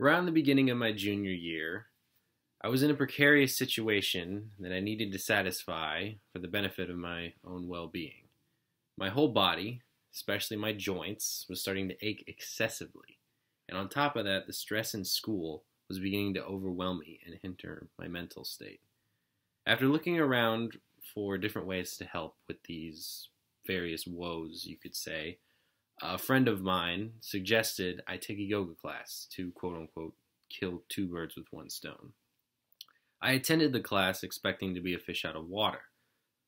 Around the beginning of my junior year, I was in a precarious situation that I needed to satisfy for the benefit of my own well being. My whole body, especially my joints, was starting to ache excessively. And on top of that, the stress in school was beginning to overwhelm me and hinder my mental state. After looking around for different ways to help with these various woes, you could say, a friend of mine suggested I take a yoga class to quote unquote kill two birds with one stone. I attended the class expecting to be a fish out of water,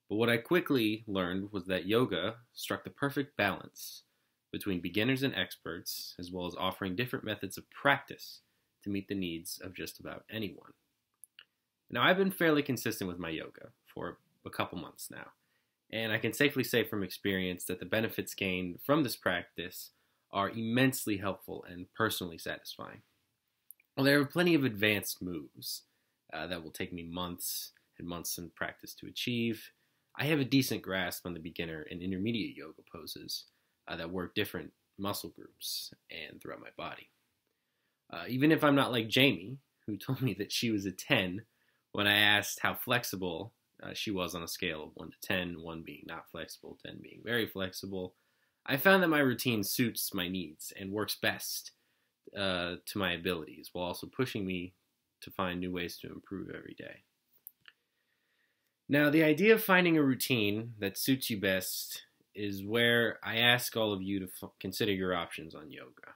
but what I quickly learned was that yoga struck the perfect balance between beginners and experts, as well as offering different methods of practice to meet the needs of just about anyone. Now, I've been fairly consistent with my yoga for a couple months now, and I can safely say from experience that the benefits gained from this practice are immensely helpful and personally satisfying. Well, there are plenty of advanced moves uh, that will take me months and months in practice to achieve. I have a decent grasp on the beginner and intermediate yoga poses uh, that work different muscle groups and throughout my body. Uh, even if I'm not like Jamie, who told me that she was a 10 when I asked how flexible uh, she was on a scale of 1 to 10, 1 being not flexible, 10 being very flexible. I found that my routine suits my needs and works best uh, to my abilities while also pushing me to find new ways to improve every day. Now, the idea of finding a routine that suits you best is where I ask all of you to consider your options on yoga.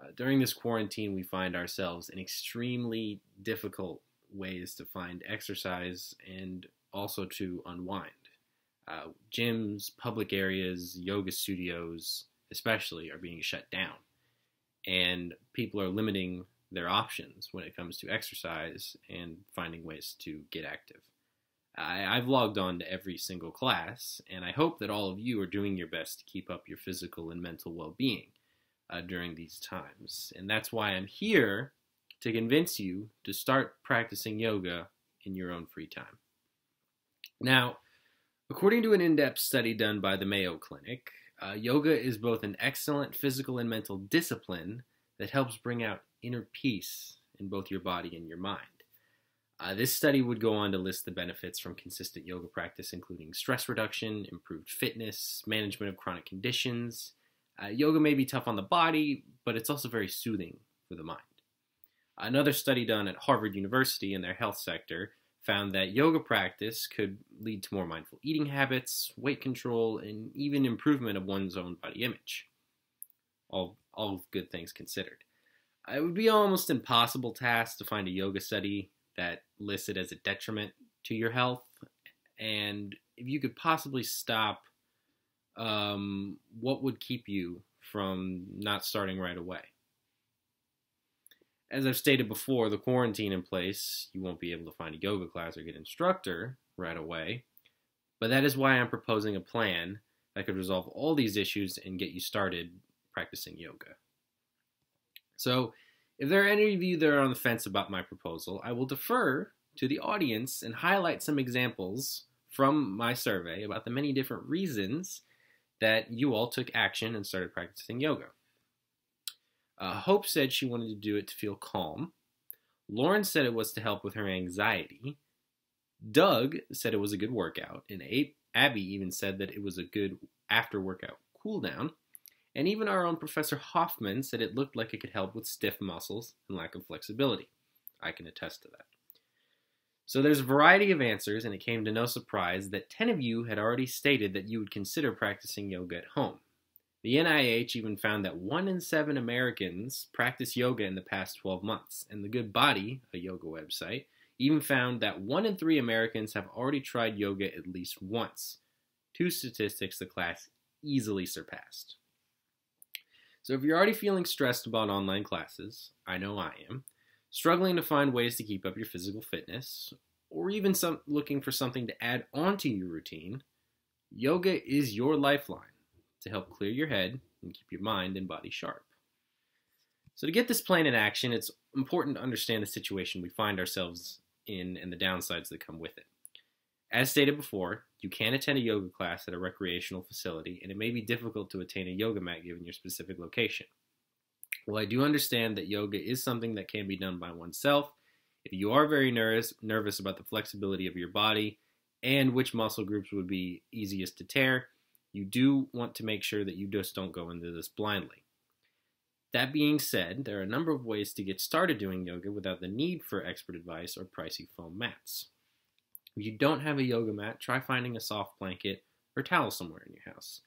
Uh, during this quarantine, we find ourselves in extremely difficult ways to find exercise and also to unwind. Uh, gyms, public areas, yoga studios, especially, are being shut down. And people are limiting their options when it comes to exercise and finding ways to get active. I, I've logged on to every single class, and I hope that all of you are doing your best to keep up your physical and mental well being uh, during these times. And that's why I'm here to convince you to start practicing yoga in your own free time. Now, according to an in depth study done by the Mayo Clinic, uh, yoga is both an excellent physical and mental discipline that helps bring out inner peace in both your body and your mind. Uh, this study would go on to list the benefits from consistent yoga practice, including stress reduction, improved fitness, management of chronic conditions. Uh, yoga may be tough on the body, but it's also very soothing for the mind. Another study done at Harvard University in their health sector found that yoga practice could lead to more mindful eating habits, weight control, and even improvement of one's own body image. All, all good things considered. It would be almost impossible task to find a yoga study that listed as a detriment to your health, and if you could possibly stop, um, what would keep you from not starting right away? As I've stated before, the quarantine in place, you won't be able to find a yoga class or get an instructor right away. But that is why I'm proposing a plan that could resolve all these issues and get you started practicing yoga. So, if there are any of you that are on the fence about my proposal, I will defer to the audience and highlight some examples from my survey about the many different reasons that you all took action and started practicing yoga. Uh, Hope said she wanted to do it to feel calm. Lauren said it was to help with her anxiety. Doug said it was a good workout. And Abby even said that it was a good after workout cool down. And even our own Professor Hoffman said it looked like it could help with stiff muscles and lack of flexibility. I can attest to that. So there's a variety of answers, and it came to no surprise that 10 of you had already stated that you would consider practicing yoga at home. The NIH even found that 1 in 7 Americans practice yoga in the past 12 months, and the Good Body, a yoga website, even found that 1 in 3 Americans have already tried yoga at least once. Two statistics the class easily surpassed. So if you're already feeling stressed about online classes, I know I am, struggling to find ways to keep up your physical fitness, or even some, looking for something to add onto your routine, yoga is your lifeline to help clear your head and keep your mind and body sharp. So, to get this plan in action, it's important to understand the situation we find ourselves in and the downsides that come with it. As stated before, you can attend a yoga class at a recreational facility, and it may be difficult to attain a yoga mat given your specific location. While I do understand that yoga is something that can be done by oneself, if you are very nervous, nervous about the flexibility of your body and which muscle groups would be easiest to tear, you do want to make sure that you just don't go into this blindly. That being said, there are a number of ways to get started doing yoga without the need for expert advice or pricey foam mats. If you don't have a yoga mat, try finding a soft blanket or towel somewhere in your house.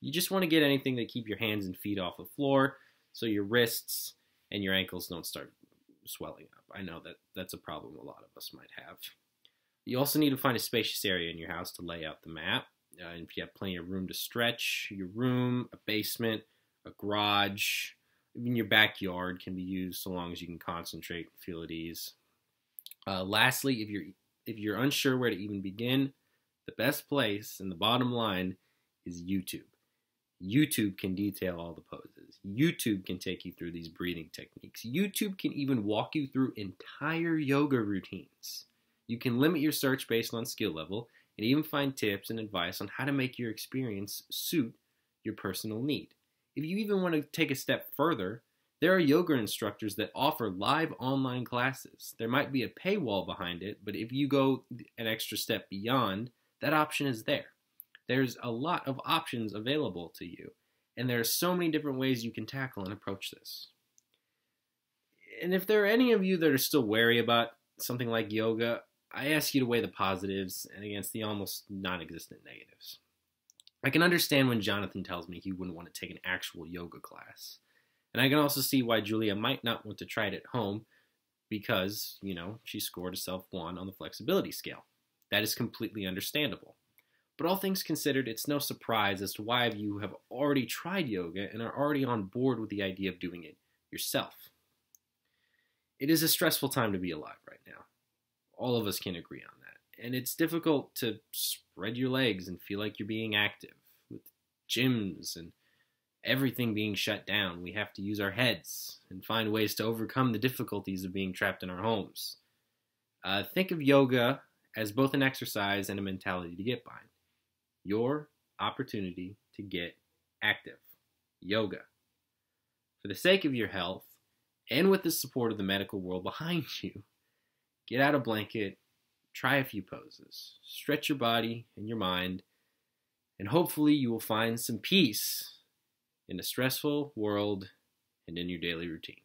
You just want to get anything that keep your hands and feet off the floor so your wrists and your ankles don't start swelling up. I know that that's a problem a lot of us might have. You also need to find a spacious area in your house to lay out the mat. Uh, if you have plenty of room to stretch, your room, a basement, a garage, even your backyard can be used so long as you can concentrate and feel at ease. Uh, lastly, if you're if you're unsure where to even begin, the best place and the bottom line is YouTube. YouTube can detail all the poses. YouTube can take you through these breathing techniques. YouTube can even walk you through entire yoga routines. You can limit your search based on skill level and even find tips and advice on how to make your experience suit your personal need. If you even want to take a step further, there are yoga instructors that offer live online classes. There might be a paywall behind it, but if you go an extra step beyond, that option is there. There's a lot of options available to you, and there are so many different ways you can tackle and approach this. And if there are any of you that are still wary about something like yoga, I ask you to weigh the positives against the almost non existent negatives. I can understand when Jonathan tells me he wouldn't want to take an actual yoga class. And I can also see why Julia might not want to try it at home because, you know, she scored a self 1 on the flexibility scale. That is completely understandable. But all things considered, it's no surprise as to why you have already tried yoga and are already on board with the idea of doing it yourself. It is a stressful time to be alive right now. All of us can agree on that. And it's difficult to spread your legs and feel like you're being active with gyms and everything being shut down. We have to use our heads and find ways to overcome the difficulties of being trapped in our homes. Uh, think of yoga as both an exercise and a mentality to get by. Your opportunity to get active. Yoga. For the sake of your health, and with the support of the medical world behind you, get out a blanket, try a few poses, stretch your body and your mind, and hopefully you will find some peace in a stressful world and in your daily routine.